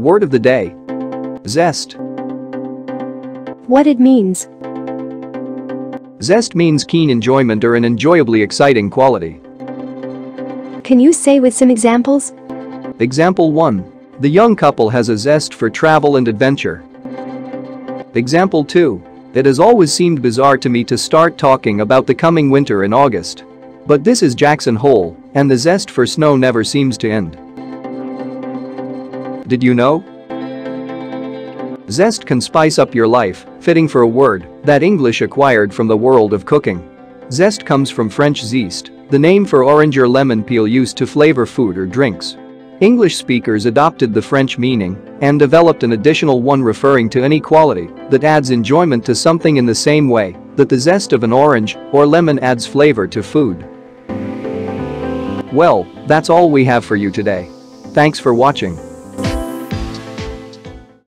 Word of the day. Zest. What it means. Zest means keen enjoyment or an enjoyably exciting quality. Can you say with some examples? Example 1. The young couple has a zest for travel and adventure. Example 2. It has always seemed bizarre to me to start talking about the coming winter in August. But this is Jackson Hole, and the zest for snow never seems to end. Did you know? Zest can spice up your life, fitting for a word that English acquired from the world of cooking. Zest comes from French zeste, the name for orange or lemon peel used to flavor food or drinks. English speakers adopted the French meaning and developed an additional one referring to any quality that adds enjoyment to something in the same way that the zest of an orange or lemon adds flavor to food. Well, that's all we have for you today. Thanks for watching.